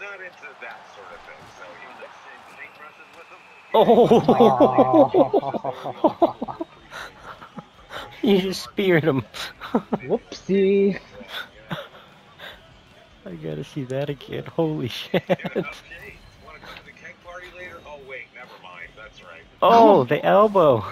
not into that sort of thing. So he was exchanging paintbrushes with him. Oh. you just speared him. Whoopsie. I gotta see that again. Holy shit. Oh, the elbow.